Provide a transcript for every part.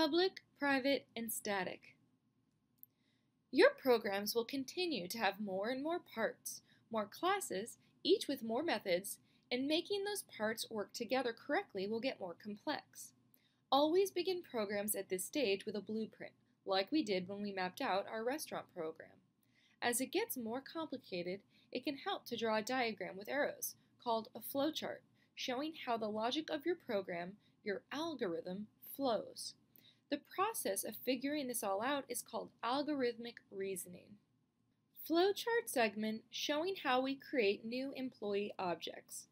Public, private, and static. Your programs will continue to have more and more parts, more classes, each with more methods, and making those parts work together correctly will get more complex. Always begin programs at this stage with a blueprint, like we did when we mapped out our restaurant program. As it gets more complicated, it can help to draw a diagram with arrows, called a flowchart, showing how the logic of your program, your algorithm, flows. The process of figuring this all out is called algorithmic reasoning. Flowchart segment showing how we create new employee objects.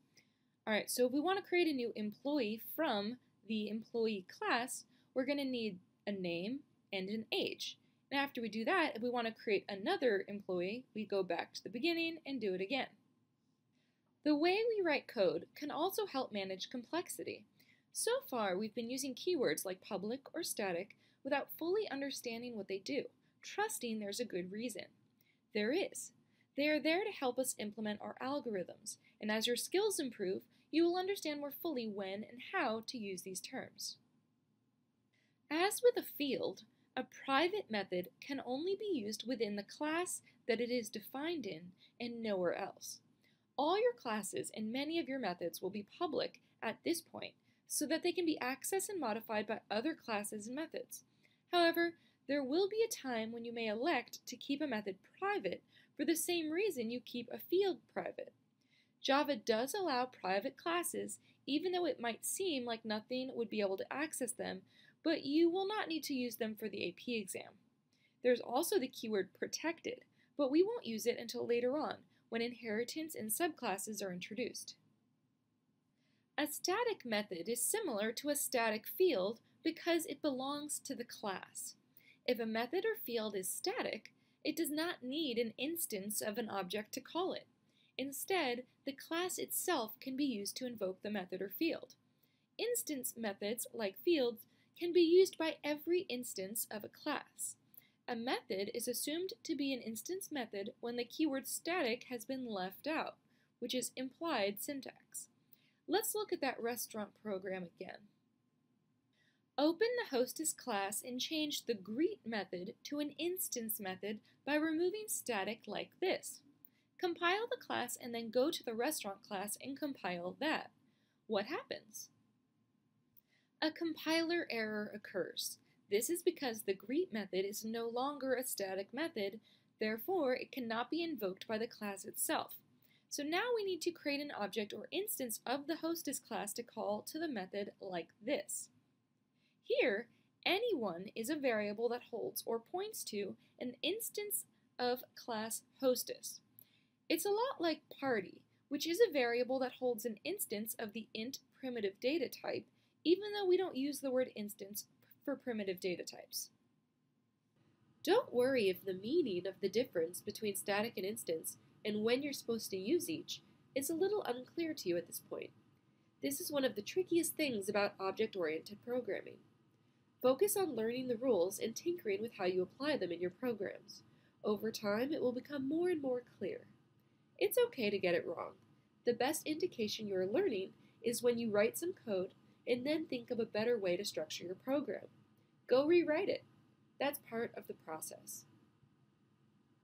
Alright, so if we want to create a new employee from the employee class, we're going to need a name and an age. And after we do that, if we want to create another employee, we go back to the beginning and do it again. The way we write code can also help manage complexity. So far, we've been using keywords like public or static without fully understanding what they do, trusting there's a good reason. There is. They are there to help us implement our algorithms, and as your skills improve, you will understand more fully when and how to use these terms. As with a field, a private method can only be used within the class that it is defined in and nowhere else. All your classes and many of your methods will be public at this point so that they can be accessed and modified by other classes and methods. However, there will be a time when you may elect to keep a method private for the same reason you keep a field private. Java does allow private classes, even though it might seem like nothing would be able to access them, but you will not need to use them for the AP exam. There's also the keyword protected, but we won't use it until later on, when inheritance and subclasses are introduced. A static method is similar to a static field because it belongs to the class. If a method or field is static, it does not need an instance of an object to call it. Instead, the class itself can be used to invoke the method or field. Instance methods, like fields, can be used by every instance of a class. A method is assumed to be an instance method when the keyword static has been left out, which is implied syntax. Let's look at that restaurant program again. Open the hostess class and change the greet method to an instance method by removing static like this. Compile the class and then go to the restaurant class and compile that. What happens? A compiler error occurs. This is because the greet method is no longer a static method, therefore it cannot be invoked by the class itself. So now we need to create an object or instance of the hostess class to call to the method like this. Here, anyone is a variable that holds or points to an instance of class hostess. It's a lot like party, which is a variable that holds an instance of the int primitive data type, even though we don't use the word instance for primitive data types. Don't worry if the meaning of the difference between static and instance and when you're supposed to use each is a little unclear to you at this point. This is one of the trickiest things about object-oriented programming. Focus on learning the rules and tinkering with how you apply them in your programs. Over time, it will become more and more clear. It's okay to get it wrong. The best indication you're learning is when you write some code and then think of a better way to structure your program. Go rewrite it. That's part of the process.